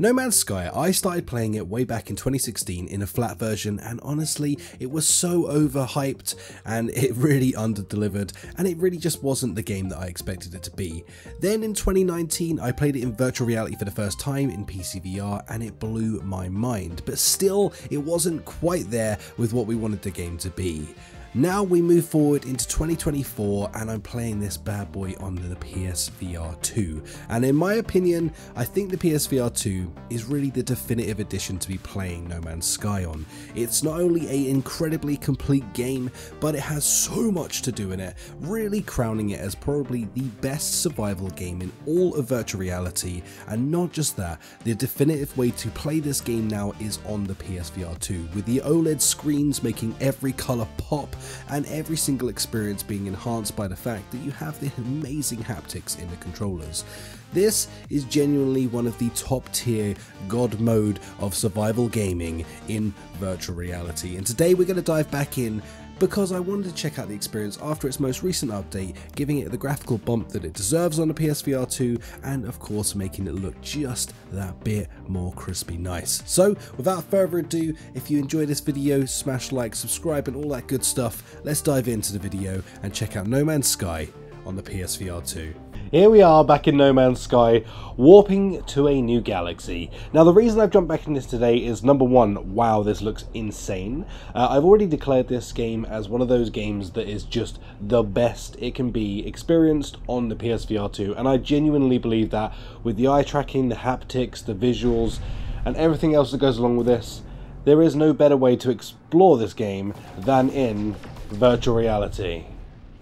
No Man's Sky, I started playing it way back in 2016 in a flat version and honestly it was so overhyped and it really underdelivered and it really just wasn't the game that I expected it to be. Then in 2019 I played it in virtual reality for the first time in PC VR and it blew my mind but still it wasn't quite there with what we wanted the game to be. Now we move forward into 2024 and I'm playing this bad boy on the PSVR 2 and in my opinion I think the PSVR 2 is really the definitive edition to be playing No Man's Sky on. It's not only an incredibly complete game but it has so much to do in it, really crowning it as probably the best survival game in all of virtual reality and not just that, the definitive way to play this game now is on the PSVR 2 with the OLED screens making every colour pop and every single experience being enhanced by the fact that you have the amazing haptics in the controllers. This is genuinely one of the top tier god mode of survival gaming in virtual reality and today we're going to dive back in because I wanted to check out the experience after its most recent update, giving it the graphical bump that it deserves on the PSVR 2, and of course making it look just that bit more crispy nice. So without further ado, if you enjoyed this video, smash like, subscribe and all that good stuff, let's dive into the video and check out No Man's Sky on the PSVR 2. Here we are back in No Man's Sky, warping to a new galaxy. Now the reason I've jumped back in this today is number one, wow this looks insane. Uh, I've already declared this game as one of those games that is just the best it can be experienced on the PSVR 2 and I genuinely believe that with the eye tracking, the haptics, the visuals and everything else that goes along with this, there is no better way to explore this game than in virtual reality.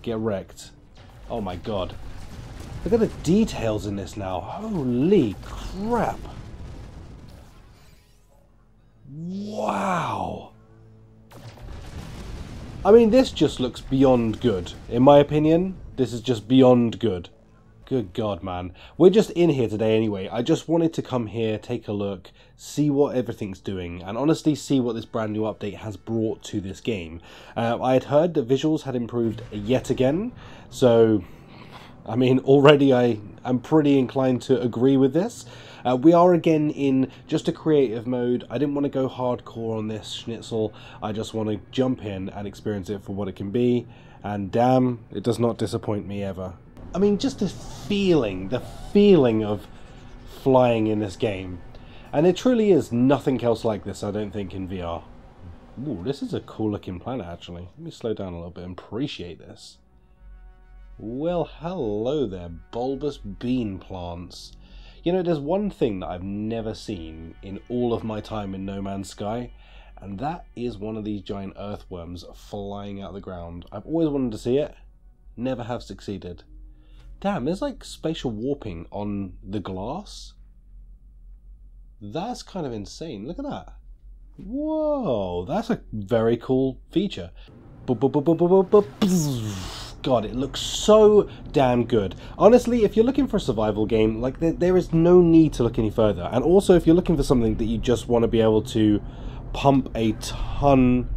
Get wrecked. Oh my god. Look at the details in this now. Holy crap. Wow. I mean, this just looks beyond good. In my opinion, this is just beyond good. Good God, man. We're just in here today anyway. I just wanted to come here, take a look, see what everything's doing, and honestly see what this brand new update has brought to this game. Uh, I had heard that visuals had improved yet again, so I mean, already I am pretty inclined to agree with this. Uh, we are again in just a creative mode. I didn't want to go hardcore on this schnitzel. I just want to jump in and experience it for what it can be. And damn, it does not disappoint me ever. I mean, just the feeling, the feeling of flying in this game. And it truly is nothing else like this, I don't think, in VR. Ooh, this is a cool looking planet, actually. Let me slow down a little bit and appreciate this. Well, hello there, bulbous bean plants. You know, there's one thing that I've never seen in all of my time in No Man's Sky, and that is one of these giant earthworms flying out of the ground. I've always wanted to see it, never have succeeded. Damn, there's like spatial warping on the glass. That's kind of insane. Look at that. Whoa, that's a very cool feature. God, it looks so damn good. Honestly, if you're looking for a survival game, like there, there is no need to look any further. And also, if you're looking for something that you just want to be able to pump a ton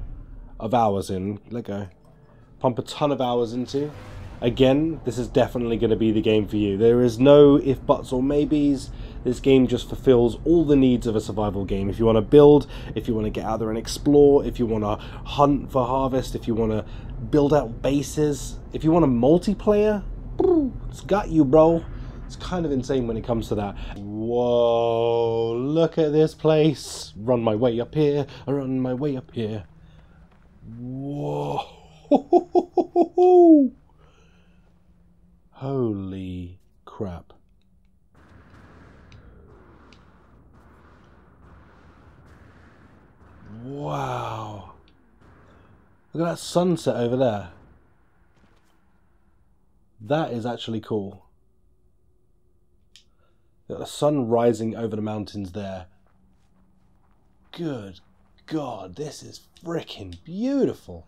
of hours in, let go, pump a ton of hours into, again, this is definitely going to be the game for you. There is no if, buts, or maybes. This game just fulfills all the needs of a survival game. If you want to build, if you want to get out there and explore, if you want to hunt for harvest, if you want to build out bases, if you want a multiplayer, it's got you, bro. It's kind of insane when it comes to that. Whoa, look at this place. Run my way up here, I run my way up here. Holy crap. Wow. Look at that sunset over there. That is actually cool. Got the sun rising over the mountains there. Good God, this is freaking beautiful.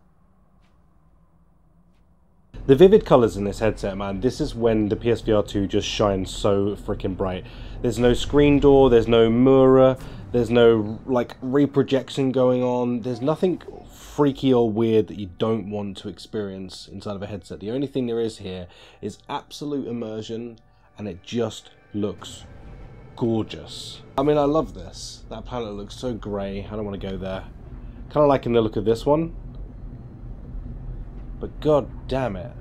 The vivid colours in this headset, man, this is when the PSVR 2 just shines so freaking bright. There's no screen door, there's no mirror, there's no like reprojection going on. There's nothing freaky or weird that you don't want to experience inside of a headset. The only thing there is here is absolute immersion and it just looks gorgeous. I mean, I love this. That planet looks so grey. I don't want to go there. Kind of liking the look of this one. But god damn it.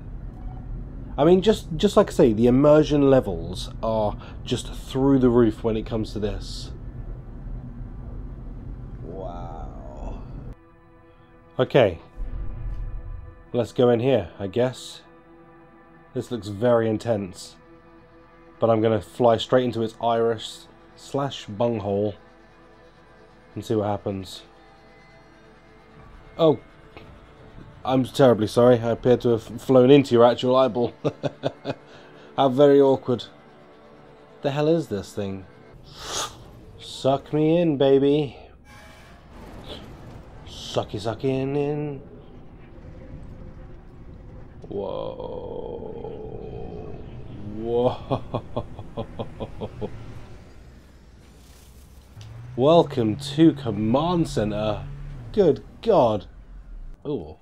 I mean, just just like I say, the immersion levels are just through the roof when it comes to this. Okay. Let's go in here, I guess. This looks very intense. But I'm going to fly straight into its iris slash bunghole and see what happens. Oh, I'm terribly sorry. I appear to have flown into your actual eyeball. How very awkward. The hell is this thing? Suck me in, baby. Sucky, sucky in. Whoa. Whoa. Welcome to Command Center. Good God. Oh.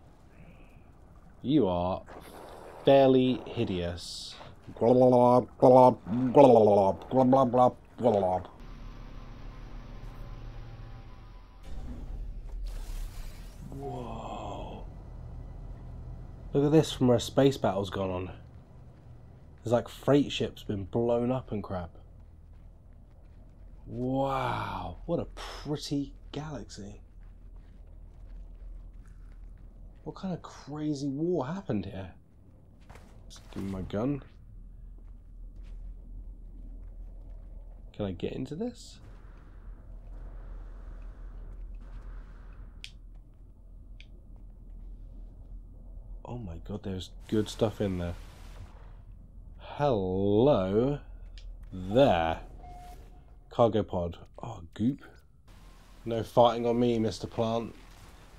You are fairly hideous. Look at this from where a space battle's gone on. There's like freight ships been blown up and crap. Wow, what a pretty galaxy. What kind of crazy war happened here? Just give me my gun. Can I get into this? Oh my god, there's good stuff in there. Hello there. Cargo pod. Oh, goop. No fighting on me, Mr. Plant.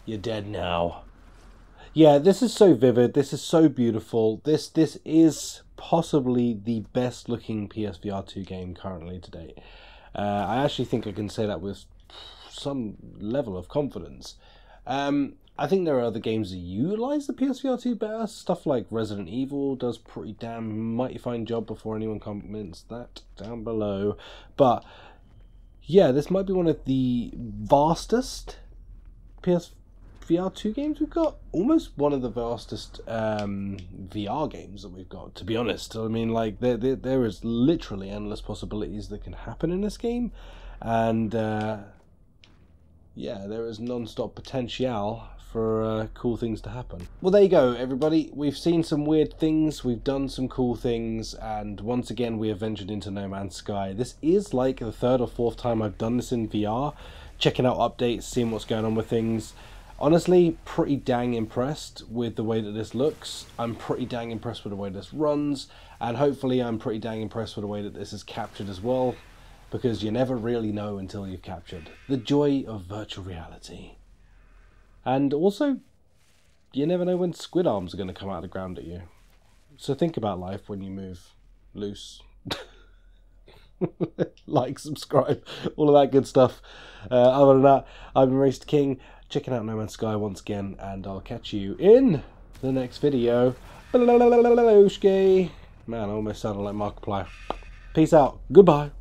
You're dead now yeah, this is so vivid. This is so beautiful. This this is possibly the best looking PSVR 2 game currently to date. Uh, I actually think I can say that with some level of confidence. Um, I think there are other games that utilize the PSVR 2 better. Stuff like Resident Evil does pretty damn mighty fine job before anyone comments that down below. But yeah, this might be one of the vastest PS VR2 games we've got. Almost one of the vastest um, VR games that we've got, to be honest. I mean, like, there, there, there is literally endless possibilities that can happen in this game. And, uh, yeah, there is non-stop potential for uh, cool things to happen. Well, there you go, everybody. We've seen some weird things, we've done some cool things, and once again, we have ventured into No Man's Sky. This is like the third or fourth time I've done this in VR, checking out updates, seeing what's going on with things. Honestly, pretty dang impressed with the way that this looks. I'm pretty dang impressed with the way this runs, and hopefully I'm pretty dang impressed with the way that this is captured as well, because you never really know until you've captured. The joy of virtual reality. And also, you never know when squid arms are going to come out of the ground at you. So think about life when you move loose. like, subscribe, all of that good stuff. Uh, other than that, I've been Rhys King checking out No Man's Sky once again, and I'll catch you in the next video. Man, I almost sounded like Markiplier. Peace out. Goodbye.